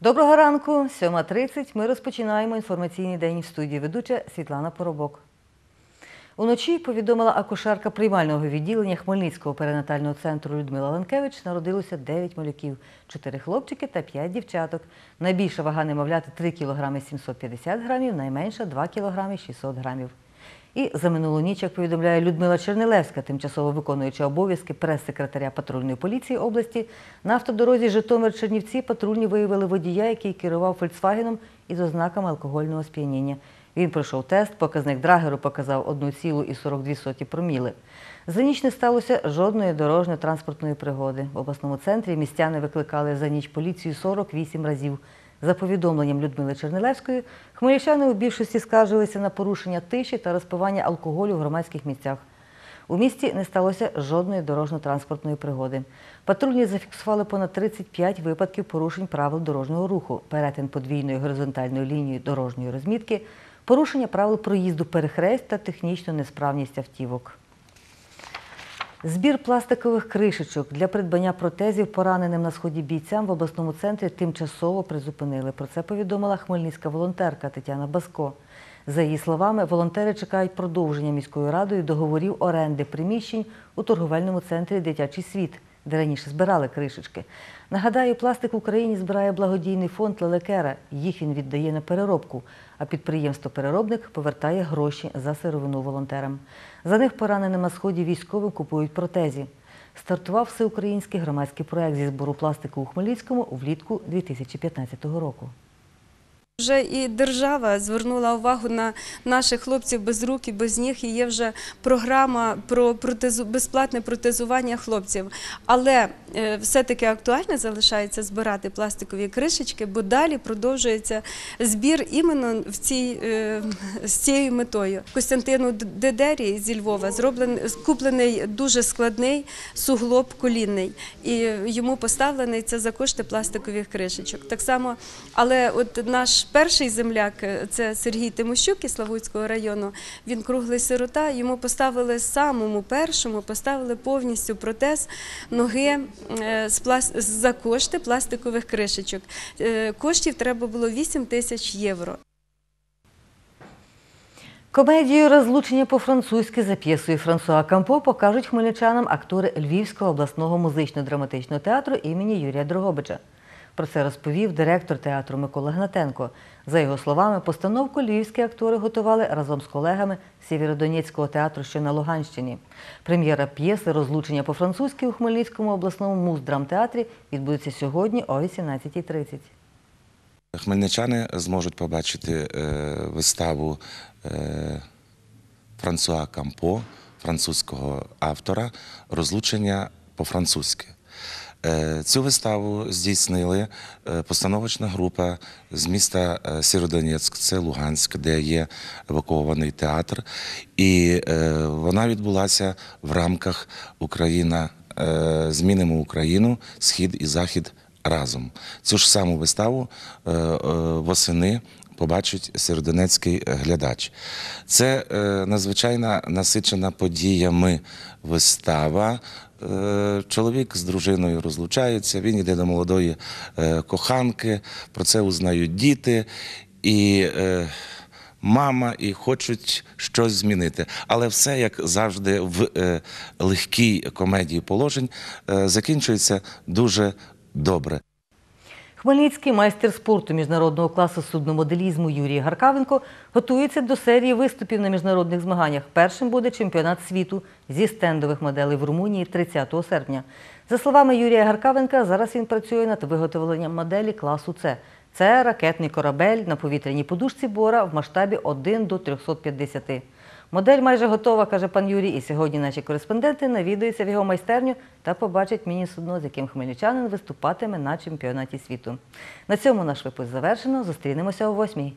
Доброго ранку, 7.30. Ми розпочинаємо інформаційний день в студії ведуча Світлана Поробок. Уночі повідомила акушерка приймального відділення Хмельницького перинатального центру Людмила Ланкевич. Народилося 9 малюків, 4 хлопчики та 5 дівчаток. Найбільша вага немовляти 3 кг 750 грамів, найменша 2 кг 600 грамів. І за минулу ніч, як повідомляє Людмила Чернилевська, тимчасово виконуюча обов'язки прес-секретаря патрульної поліції області, на автодорозі Житомир-Чернівці патрульні виявили водія, який керував «Фольксвагеном» із ознаками алкогольного сп'яніння. Він пройшов тест, показник драгеру показав 1,42 проміли. За ніч не сталося жодної дорожньо-транспортної пригоди. В обласному центрі містяни викликали за ніч поліцію 48 разів. За повідомленням Людмили Чернилевської, хмельничани у більшості скаржилися на порушення тиші та розпивання алкоголю в громадських місцях. У місті не сталося жодної дорожньо-транспортної пригоди. Патрульні зафіксували понад 35 випадків порушень правил дорожнього руху, перетин подвійної горизонтальної лінії дорожньої розмітки, порушення правил проїзду перехрест та технічну несправність автівок. Збір пластикових кришечок для придбання протезів пораненим на сході бійцям в обласному центрі тимчасово призупинили. Про це повідомила хмельницька волонтерка Тетяна Баско. За її словами, волонтери чекають продовження міською радою договорів оренди приміщень у торговельному центрі Дитячий світ, де раніше збирали кришечки. Нагадаю, пластик в Україні збирає благодійний фонд Лелекера. Їх він віддає на переробку, а підприємство-переробник повертає гроші за сировину волонтерам. За них пораненим на сході військовим купують протезі. Стартував всеукраїнський громадський проект зі збору пластику у Хмельницькому влітку 2015 року. Вже і держава звернула увагу на наших хлопців без рук і без ніг. І є вже програма про протезу, безплатне протезування хлопців. Але е, все-таки актуально залишається збирати пластикові кришечки, бо далі продовжується збір іменно в цій, е, з цією метою. Костянтину Дедері зі Львова зроблений куплений дуже складний суглоб колінний, і йому поставлений це за кошти пластикових кришечок. Так само, але от наш перший земляк е, це Сергій Тимощук із Славутського району. Він круглий сирота. Йому поставили самому першому, поставили повністю протез ноги е, за кошти пластикових кришечок. Е, Коштів треба було 8 тисяч євро. Комедію Розлучення по-французьки за п'єсою Франсуа Кампо покажуть хмельничанам актори Львівського обласного музично-драматичного театру імені Юрія Дрогобича. Про це розповів директор театру Микола Гнатенко. За його словами, постановку львівські актори готували разом з колегами Сєвєродонецького театру, що на Луганщині. Прем'єра п'єси Розлучення по-французьки у Хмельницькому обласному муздрамтеатрі відбудеться сьогодні о 18.30. Хмельничани зможуть побачити е, виставу е, Франсуа Кампо, французького автора, розлучення по-французьки. Е, Цю виставу здійснили е, постановочна група з міста е, Сєвєродонецьк, це Луганськ, де є евакуований театр. І вона відбулася в рамках Україна змінимо Україну, Схід і Захід разом. Цю ж саму виставу восени побачить сєвєродонецький глядач. Це надзвичайно насичена подіями вистава. Е, Чоловік з дружиною розлучається, він йде до молодої е, коханки, про це узнають діти. І е, мама і хочуть щось змінити. Але все, як завжди, в легкій комедії положень закінчується дуже добре. Хмельницький майстер спорту міжнародного класу судномоделізму Юрій Гаркавенко готується до серії виступів на міжнародних змаганнях. Першим буде чемпіонат світу зі стендових моделей в Румунії 30 серпня. За словами Юрія Гаркавенка, зараз він працює над виготовленням моделі класу С. Це ракетний корабель на повітряній подушці Бора в масштабі 1 до 350. Модель майже готова, каже пан Юрій, і сьогодні наші кореспонденти навідуються в його майстерню та побачать міні-судно, з яким хмельничанин виступатиме на чемпіонаті світу. На цьому наш випуск завершено. Зустрінемося о восьмій.